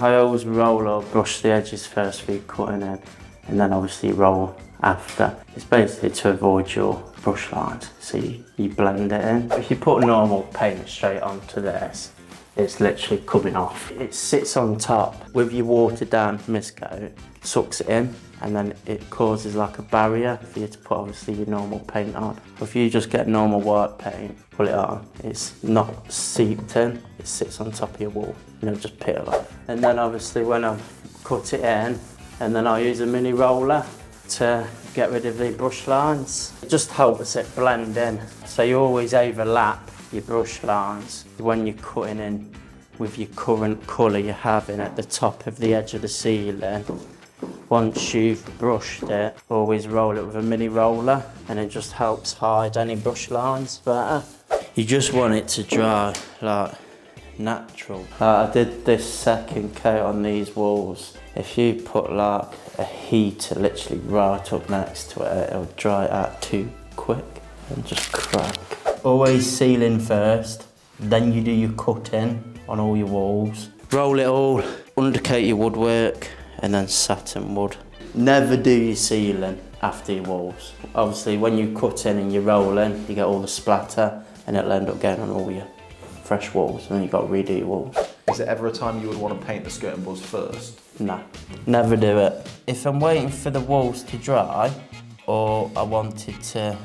I always roll or brush the edges first before cutting in and then obviously roll after. It's basically to avoid your brush lines, so you, you blend it in. If you put normal paint straight onto this, it's literally coming off. It sits on top with your watered down mist coat, sucks it in, and then it causes like a barrier for you to put obviously your normal paint on. If you just get normal white paint, pull it on, it's not seeped in, it sits on top of your wall, and it'll just peel off. And then obviously when I cut it in, and then I use a mini roller to get rid of the brush lines. It just helps it blend in. So you always overlap your brush lines when you're cutting in with your current colour you're having at the top of the edge of the ceiling. Once you've brushed it, always roll it with a mini roller and it just helps hide any brush lines better. You just want it to dry like natural. I did this second coat on these walls. If you put like a heater literally right up next to it, it'll dry out too quick and just crack. Always ceiling first, then you do your cutting on all your walls. Roll it all, undercoat your woodwork, and then satin wood. Never do your ceiling after your walls. Obviously, when you cut in and you're rolling, you get all the splatter, and it'll end up getting on all your fresh walls, and then you've got to redo your walls. Is there ever a time you would want to paint the skirting boards first? No, never do it. If I'm waiting for the walls to dry, or I wanted to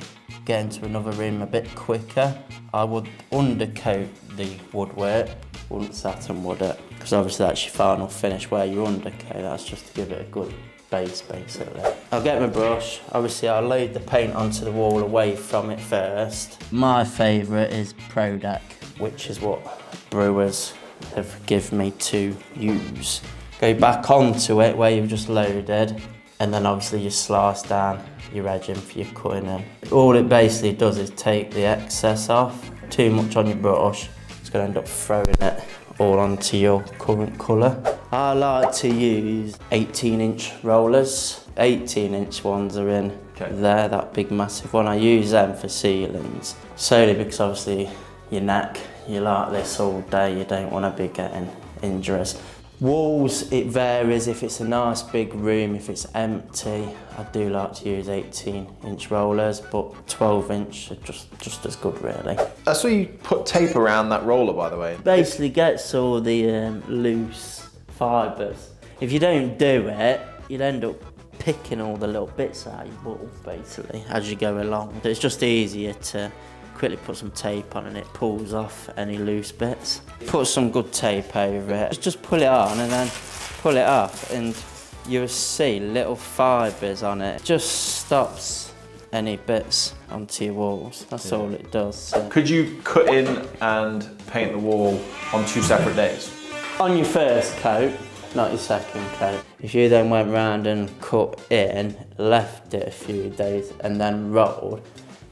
get into another room a bit quicker, I would undercoat the woodwork, wouldn't satin wood it, because obviously that's your final finish where you undercoat, that's just to give it a good base basically. I'll get my brush, obviously I'll load the paint onto the wall away from it first. My favourite is ProDec, which is what brewers have given me to use. Go back onto it where you've just loaded and then obviously you slice down your edging for your cutting in. All it basically does is take the excess off. Too much on your brush, it's going to end up throwing it all onto your current colour. I like to use 18 inch rollers. 18 inch ones are in okay. there, that big massive one. I use them for ceilings, solely because obviously your neck, you like this all day, you don't want to be getting injuries. Walls, it varies. If it's a nice big room, if it's empty, I do like to use 18 inch rollers, but 12 inch are just, just as good really. I saw you put tape around that roller by the way. Basically gets all the um, loose fibres. If you don't do it, you'll end up picking all the little bits out of your wall basically as you go along. It's just easier to quickly put some tape on and it pulls off any loose bits. Put some good tape over it. Just pull it on and then pull it off and you'll see little fibres on it. Just stops any bits onto your walls. That's yeah. all it does. So. Could you cut in and paint the wall on two separate days? On your first coat, not your second coat. If you then went round and cut in, left it a few days and then rolled,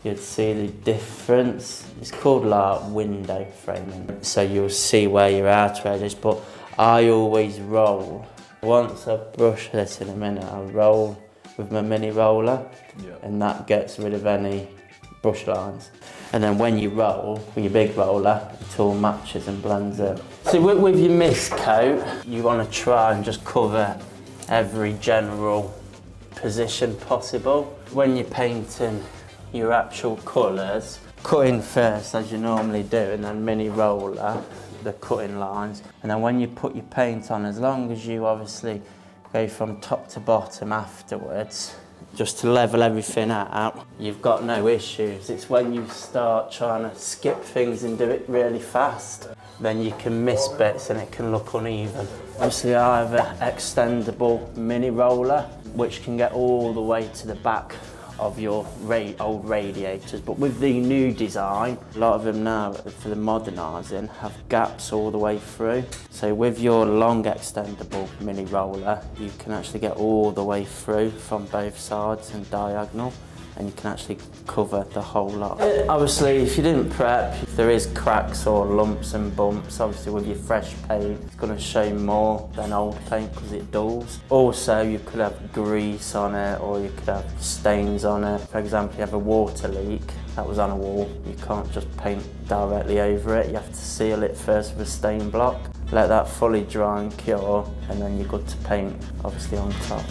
you'd see the difference. It's called like window framing. So you'll see where your outer edge is, but I always roll. Once I brush this in a minute, I roll with my mini roller yeah. and that gets rid of any brush lines. And then when you roll with your big roller, it all matches and blends in. So with, with your mist coat, you want to try and just cover every general position possible. When you're painting your actual colours. Cutting first as you normally do and then mini roller the cutting lines. And then when you put your paint on as long as you obviously go from top to bottom afterwards just to level everything out you've got no issues. It's when you start trying to skip things and do it really fast then you can miss bits and it can look uneven. Obviously I have an extendable mini roller which can get all the way to the back of your ra old radiators. But with the new design, a lot of them now, for the modernising, have gaps all the way through. So with your long extendable mini roller, you can actually get all the way through from both sides and diagonal. And you can actually cover the whole lot. Obviously, if you didn't prep, if there is cracks or lumps and bumps, obviously with your fresh paint, it's going to show more than old paint because it dulls. Also, you could have grease on it or you could have stains on it. For example, you have a water leak that was on a wall. You can't just paint directly over it. You have to seal it first with a stain block. Let that fully dry and cure and then you're good to paint obviously on top.